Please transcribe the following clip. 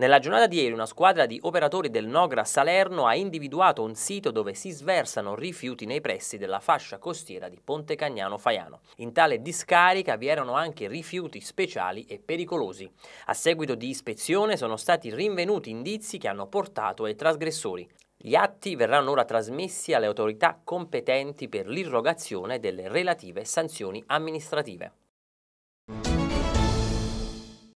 Nella giornata di ieri una squadra di operatori del Nogra Salerno ha individuato un sito dove si sversano rifiuti nei pressi della fascia costiera di Ponte Cagnano Faiano. In tale discarica vi erano anche rifiuti speciali e pericolosi. A seguito di ispezione sono stati rinvenuti indizi che hanno portato ai trasgressori. Gli atti verranno ora trasmessi alle autorità competenti per l'irrogazione delle relative sanzioni amministrative.